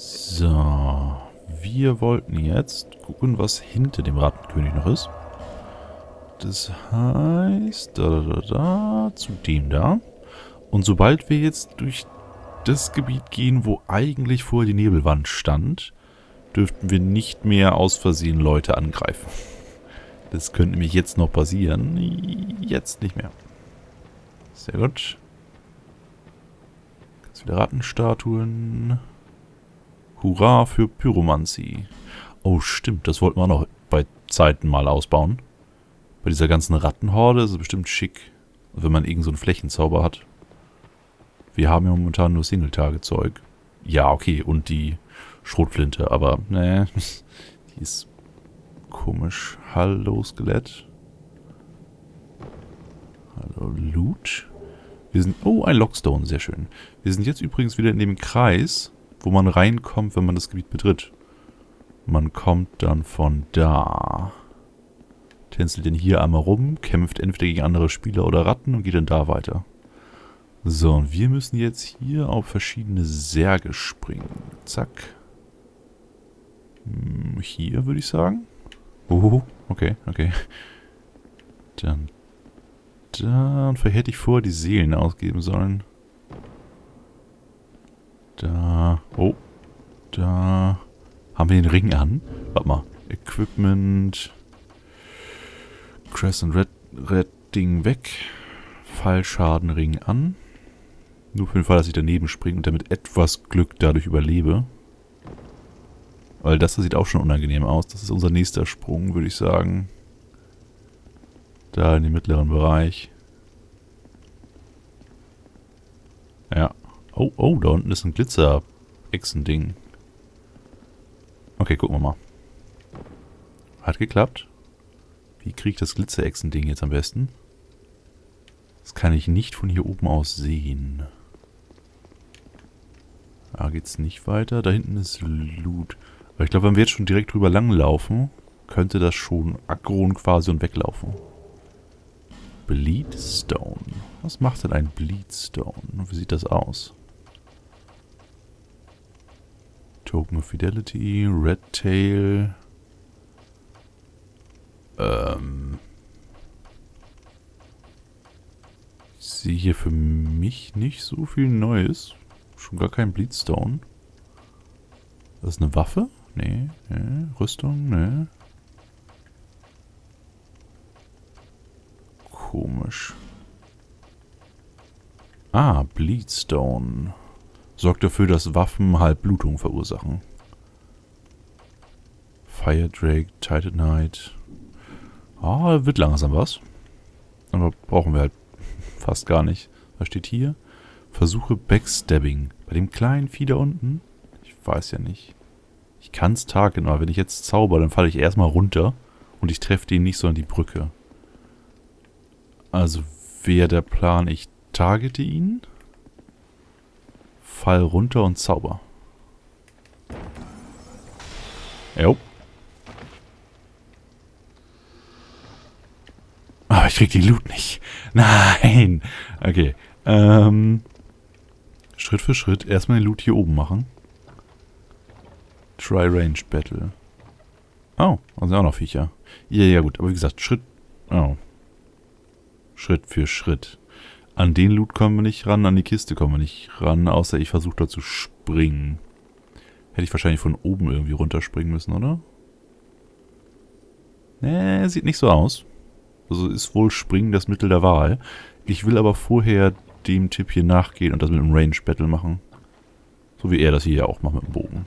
So. Wir wollten jetzt gucken, was hinter dem Rattenkönig noch ist. Das heißt, da, da, da, da, zu dem da. Und sobald wir jetzt durch das Gebiet gehen, wo eigentlich vorher die Nebelwand stand, dürften wir nicht mehr aus Versehen Leute angreifen. Das könnte nämlich jetzt noch passieren. Jetzt nicht mehr. Sehr gut. Ganz viele Rattenstatuen. Hurra für Pyromancie. Oh, stimmt. Das wollten wir noch bei Zeiten mal ausbauen. Bei dieser ganzen Rattenhorde ist es bestimmt schick, wenn man irgend so einen Flächenzauber hat. Wir haben ja momentan nur Singletage-Zeug. Ja, okay, und die Schrotflinte, aber ne, die ist komisch. Hallo, Skelett. Hallo, Loot. Wir sind, oh, ein Lockstone, sehr schön. Wir sind jetzt übrigens wieder in dem Kreis, wo man reinkommt, wenn man das Gebiet betritt. Man kommt dann von da. Tänzelt den hier einmal rum, kämpft entweder gegen andere Spieler oder Ratten und geht dann da weiter. So, und wir müssen jetzt hier auf verschiedene Särge springen. Zack. Hm, hier würde ich sagen. Oh, okay, okay. Dann da. Und vielleicht hätte ich vorher die Seelen ausgeben sollen. Da. Da. Haben wir den Ring an? Warte mal. Equipment. Crescent Red, Red Ding weg. Fallschadenring an. Nur für den Fall, dass ich daneben springe und damit etwas Glück dadurch überlebe. Weil das sieht auch schon unangenehm aus. Das ist unser nächster Sprung, würde ich sagen. Da in den mittleren Bereich. Ja. Oh, oh, da unten ist ein Glitzer-Echsen-Ding. Okay, gucken wir mal. Hat geklappt. Wie kriege ich das Glitzer-Echsen-Ding jetzt am besten? Das kann ich nicht von hier oben aus sehen. Da geht's nicht weiter. Da hinten ist Loot. Aber ich glaube, wenn wir jetzt schon direkt drüber langlaufen, könnte das schon aggron quasi und weglaufen. Bleedstone. Was macht denn ein Bleedstone? Wie sieht das aus? Token of Fidelity, Red Tail. Ähm. Ich sehe hier für mich nicht so viel Neues. Schon gar kein Bleedstone. Das ist eine Waffe? Nee, nee. Rüstung? Nee. komisch. Ah, Bleedstone. Sorgt dafür, dass Waffen halt Blutung verursachen. Fire Drake, Titanite. Ah, wird langsam was. Aber brauchen wir halt fast gar nicht. Was steht hier? Versuche Backstabbing. Bei dem kleinen Vieh da unten? Ich weiß ja nicht. Ich kann es targeten, aber wenn ich jetzt zauber, dann falle ich erstmal runter und ich treffe den nicht, sondern die Brücke. Also wäre der Plan, ich targete ihn, fall runter und zauber. Jo. Aber ich krieg die Loot nicht. Nein. Okay. Ähm, Schritt für Schritt erstmal den Loot hier oben machen. Try-Range Battle. Oh, also auch noch Viecher. Ja, ja gut, aber wie gesagt, Schritt... Oh, Schritt für Schritt. An den Loot kommen wir nicht ran, an die Kiste kommen wir nicht ran, außer ich versuche da zu springen. Hätte ich wahrscheinlich von oben irgendwie runterspringen müssen, oder? Nee, sieht nicht so aus. Also ist wohl Springen das Mittel der Wahl. Ich will aber vorher dem Tipp hier nachgehen und das mit einem Range-Battle machen. So wie er das hier ja auch macht mit dem Bogen.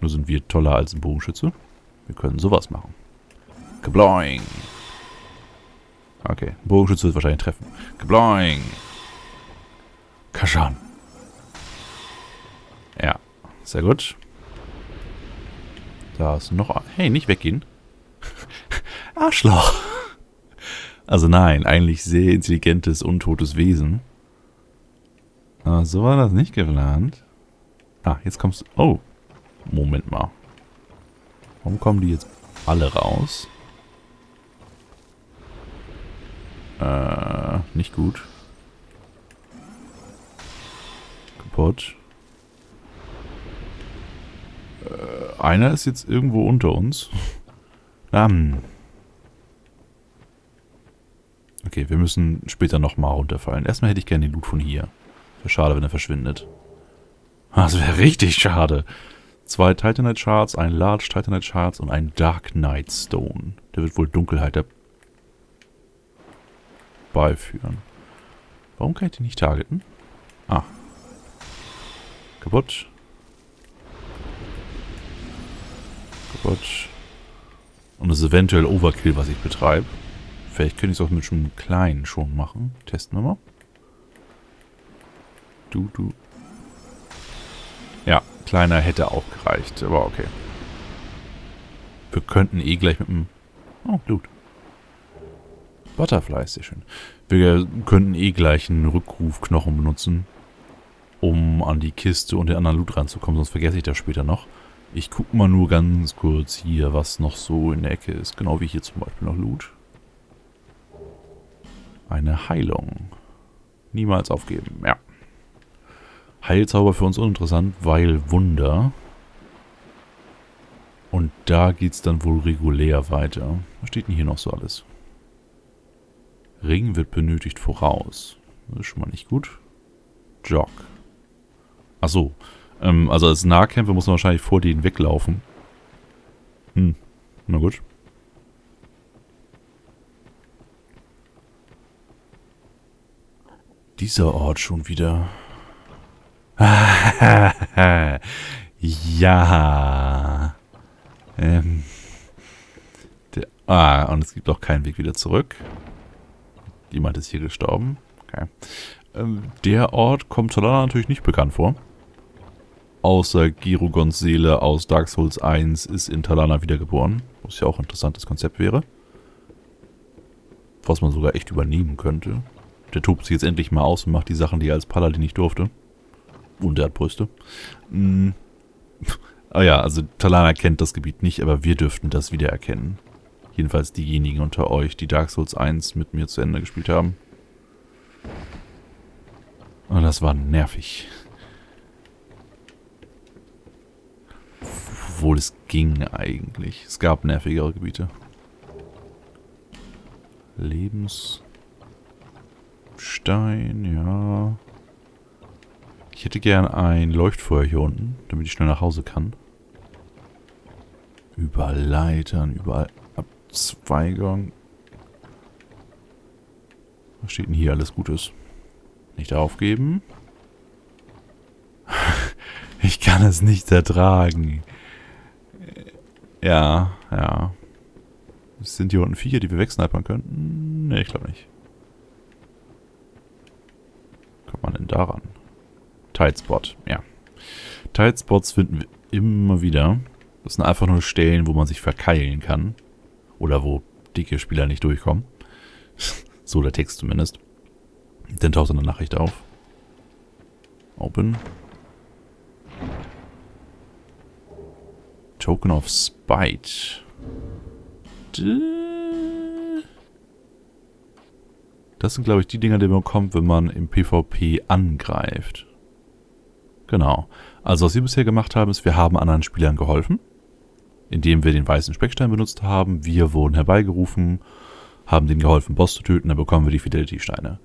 Nur sind wir toller als ein Bogenschütze. Wir können sowas machen. Kabloing! Okay, Bogenschütze wird wahrscheinlich treffen. Kabloing. Kashan. Ja, sehr gut. Da ist noch... Hey, nicht weggehen. Arschloch. Also nein, eigentlich sehr intelligentes, untotes Wesen. Aber so war das nicht geplant. Ah, jetzt kommst du... Oh. Moment mal. Warum kommen die jetzt alle raus? Äh, nicht gut. Kaputt. Äh, einer ist jetzt irgendwo unter uns. Ähm. Okay, wir müssen später nochmal runterfallen. Erstmal hätte ich gerne den Loot von hier. Wäre schade, wenn er verschwindet. Das wäre richtig schade. Zwei Titanite Shards, ein Large Titanite Shards und ein Dark Knight Stone. Der wird wohl Dunkelheit beiführen. Warum kann ich den nicht targeten? Ah. Kaputt. Kaputt. Und das ist eventuell Overkill, was ich betreibe. Vielleicht könnte ich es auch mit einem kleinen schon machen. Testen wir mal. Du, du. Ja, kleiner hätte auch gereicht, aber okay. Wir könnten eh gleich mit dem... Oh, Blut. Butterfly ist sehr schön. Wir könnten eh gleich einen Rückrufknochen benutzen, um an die Kiste und den anderen Loot ranzukommen, sonst vergesse ich das später noch. Ich gucke mal nur ganz kurz hier, was noch so in der Ecke ist. Genau wie hier zum Beispiel noch Loot. Eine Heilung. Niemals aufgeben, ja. Heilzauber für uns uninteressant, weil Wunder. Und da geht es dann wohl regulär weiter. Was steht denn hier noch so alles? Ring wird benötigt voraus. Das ist schon mal nicht gut. Jog. Achso. Ähm, also als Nahkämpfer muss man wahrscheinlich vor denen weglaufen. Hm. Na gut. Dieser Ort schon wieder. ja. Ähm. Ah, und es gibt auch keinen Weg wieder zurück. Jemand ist hier gestorben. Okay. Ähm, der Ort kommt Solana natürlich nicht bekannt vor. Außer Girogons Seele aus Dark Souls 1 ist in Talana wiedergeboren. Was ja auch ein interessantes Konzept wäre. Was man sogar echt übernehmen könnte. Der tobt sich jetzt endlich mal aus und macht die Sachen, die er als Paladin nicht durfte. Und er hat Brüste. Hm. Ah ja, also Talana kennt das Gebiet nicht, aber wir dürften das wiedererkennen. Jedenfalls diejenigen unter euch, die Dark Souls 1 mit mir zu Ende gespielt haben. Und das war nervig. Obwohl es ging eigentlich. Es gab nervigere Gebiete. Lebensstein, ja. Ich hätte gern ein Leuchtfeuer hier unten, damit ich schnell nach Hause kann. Überall Leitern, überall Abzweigung. Was steht denn hier alles Gutes? Nicht aufgeben. ich kann es nicht ertragen. Ja, ja. Sind hier unten Viecher, die wir wegsnipern könnten? Ne, ich glaube nicht. Kommt man denn daran? Tidespot, ja. Tidespots finden wir immer wieder. Das sind einfach nur Stellen, wo man sich verkeilen kann. Oder wo dicke Spieler nicht durchkommen. so der Text zumindest. Dann taucht eine Nachricht auf. Open. Token of Spite. Das sind, glaube ich, die Dinger, die man bekommt, wenn man im PvP angreift. Genau. Also, was wir bisher gemacht haben, ist, wir haben anderen Spielern geholfen indem wir den weißen Speckstein benutzt haben. Wir wurden herbeigerufen, haben denen geholfen, Boss zu töten, dann bekommen wir die Fidelity-Steine.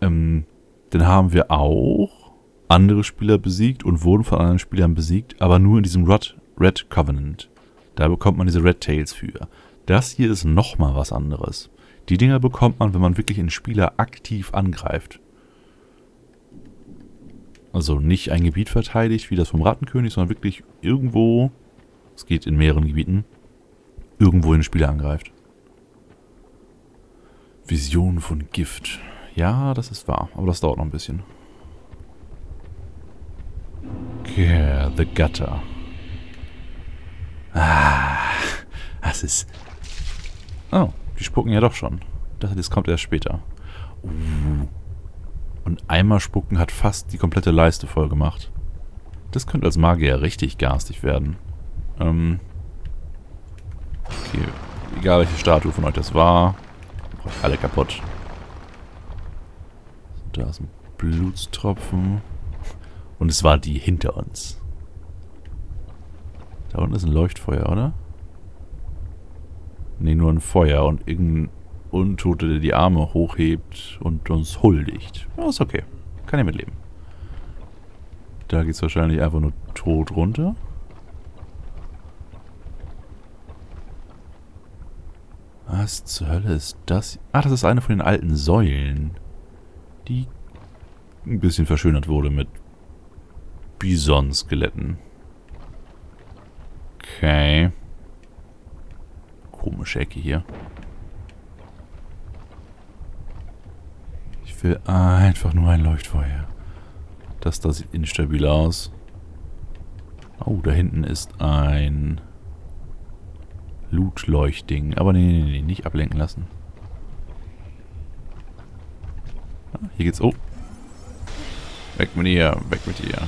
Ähm, dann haben wir auch andere Spieler besiegt und wurden von anderen Spielern besiegt, aber nur in diesem Red, Red Covenant. Da bekommt man diese Red Tails für. Das hier ist nochmal was anderes. Die Dinger bekommt man, wenn man wirklich einen Spieler aktiv angreift. Also nicht ein Gebiet verteidigt, wie das vom Rattenkönig, sondern wirklich irgendwo es geht in mehreren Gebieten. Irgendwo in den Spieler angreift. Vision von Gift. Ja, das ist wahr, aber das dauert noch ein bisschen. Okay, The Gutter. Ah, das ist... Oh, die spucken ja doch schon. Ich das kommt erst später. Uh. Und einmal spucken hat fast die komplette Leiste voll gemacht. Das könnte als Magier richtig garstig werden. Ähm okay, egal welche Statue von euch das war, alle kaputt. Da ist ein Blutstropfen. Und es war die hinter uns. Da unten ist ein Leuchtfeuer, oder? Nee, nur ein Feuer und irgendein Untote, der die Arme hochhebt und uns huldigt. Ja, ist okay. Kann ich mitleben. Da geht es wahrscheinlich einfach nur tot runter. Was zur Hölle ist das? Ah, das ist eine von den alten Säulen. Die ein bisschen verschönert wurde mit Bison-Skeletten. Okay. Komische Ecke hier. Ich will einfach nur ein Leuchtfeuer. Das da sieht instabil aus. Oh, da hinten ist ein Loot-Leuchtding. Aber nee, nee, nee, nicht ablenken lassen. Ah, hier geht's... Oh. Weg mit ihr, weg mit ihr.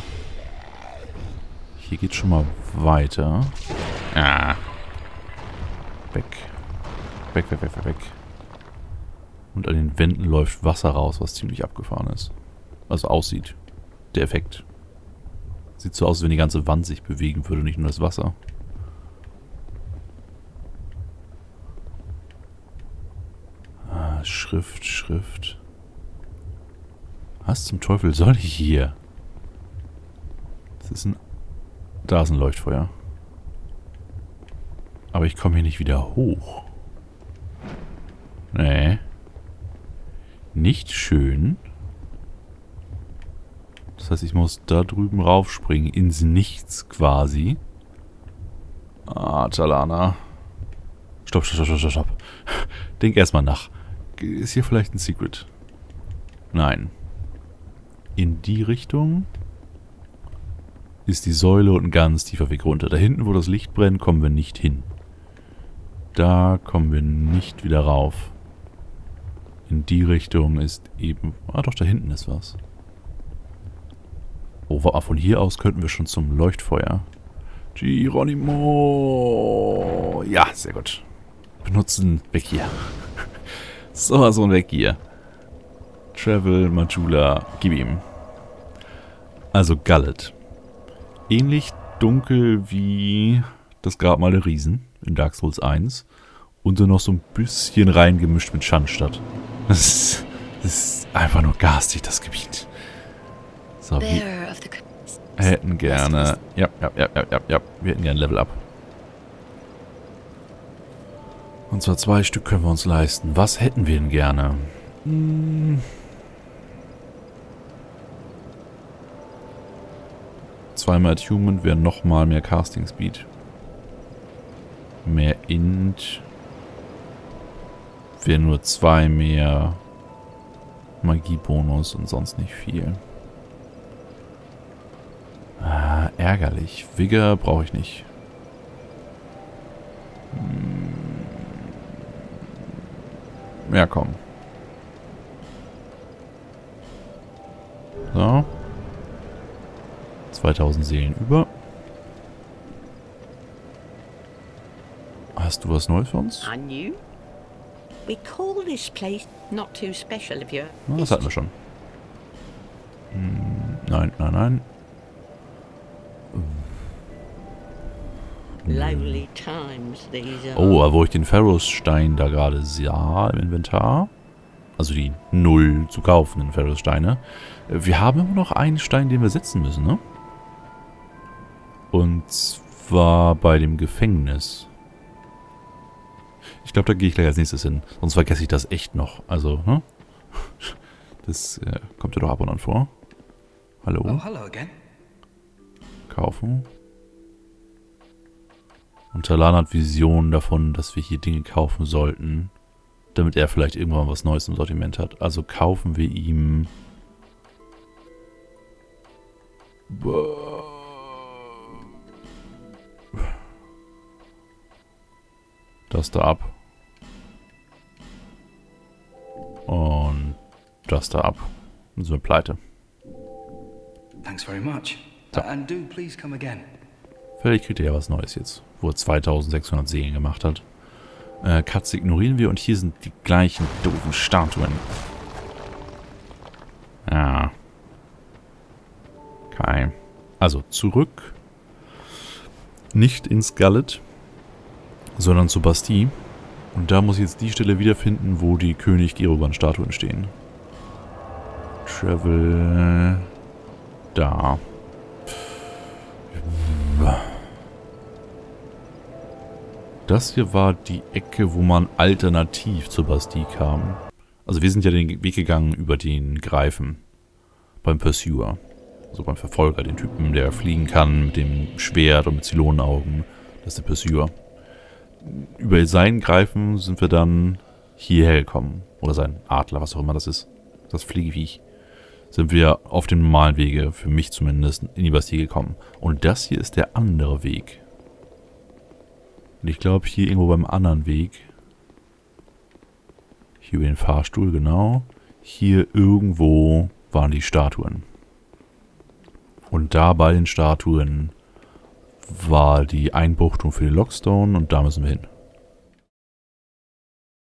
Hier geht's schon mal weiter. Ah. Weg. Weg, weg, weg, weg, weg. Und an den Wänden läuft Wasser raus, was ziemlich abgefahren ist. Also aussieht. Der Effekt. Sieht so aus, als wenn die ganze Wand sich bewegen würde, nicht nur das Wasser. Schrift, Schrift. Was zum Teufel soll ich hier? Das ist ein... Da ist ein Leuchtfeuer. Aber ich komme hier nicht wieder hoch. Nee. Nicht schön. Das heißt, ich muss da drüben raufspringen. Ins Nichts quasi. Ah, Talana. Stopp, stopp, stopp, stopp, stopp. Denk erstmal nach. Ist hier vielleicht ein Secret? Nein. In die Richtung ist die Säule und ein ganz tiefer Weg runter. Da hinten, wo das Licht brennt, kommen wir nicht hin. Da kommen wir nicht wieder rauf. In die Richtung ist eben... Ah doch, da hinten ist was. Oh, von hier aus könnten wir schon zum Leuchtfeuer. Geronimo! Ja, sehr gut. Benutzen weg hier. So, so weg hier. Travel, Majula, gib ihm. Also Gullet. Ähnlich dunkel wie das Grabmal der Riesen in Dark Souls 1. Und dann noch so ein bisschen reingemischt mit Schandstadt. Das ist, das ist einfach nur garstig, das Gebiet. So, wir hätten gerne... Ja, ja, ja, ja, ja, ja. Wir hätten gerne Level Up. Und zwar zwei Stück können wir uns leisten. Was hätten wir denn gerne? Hm. Zweimal Attunement wäre nochmal mehr Casting Speed. Mehr Int. Wäre nur zwei mehr Magiebonus und sonst nicht viel. Ah, ärgerlich. Vigor brauche ich nicht. Ja, komm. So. 2000 Seelen über. Hast du was Neues für uns? We call this place not too special you're... Oh, das hatten wir schon. Hm, nein, nein, nein. Oh, wo ich den Pharaohs-Stein da gerade sah im Inventar. Also die null zu kaufenden Pharaohs-Steine. Wir haben immer noch einen Stein, den wir setzen müssen, ne? Und zwar bei dem Gefängnis. Ich glaube, da gehe ich gleich als nächstes hin. Sonst vergesse ich das echt noch. Also, ne? Das äh, kommt ja doch ab und an vor. Hallo? Oh, hello again. Kaufen. Und Talan hat Visionen davon, dass wir hier Dinge kaufen sollten, damit er vielleicht irgendwann was Neues im Sortiment hat. Also kaufen wir ihm... Das da ab. Und das da ab. Dann sind wir pleite. Thanks very much. And do please come again. Vielleicht kriegt er ja was Neues jetzt, wo er 2600 Seelen gemacht hat. Äh, Katze ignorieren wir und hier sind die gleichen doofen Statuen. Ja. Okay. Also zurück. nicht in Scarlet, sondern zu Bastille. Und da muss ich jetzt die Stelle wiederfinden, wo die König Geroban-Statuen stehen. Travel... Da. Das hier war die Ecke, wo man alternativ zur Bastille kam. Also wir sind ja den Weg gegangen über den Greifen. Beim Pursuer. Also beim Verfolger, den Typen, der fliegen kann mit dem Schwert und mit Zylonenaugen. Das ist der Pursuer. Über seinen Greifen sind wir dann hierher gekommen. Oder sein Adler, was auch immer das ist. Das Fliegeviech. Sind wir auf dem normalen Wege, für mich zumindest, in die Bastille gekommen. Und das hier ist der andere Weg. Und ich glaube hier irgendwo beim anderen Weg. Hier über den Fahrstuhl, genau. Hier irgendwo waren die Statuen. Und da bei den Statuen war die Einbuchtung für die Lockstone und da müssen wir hin.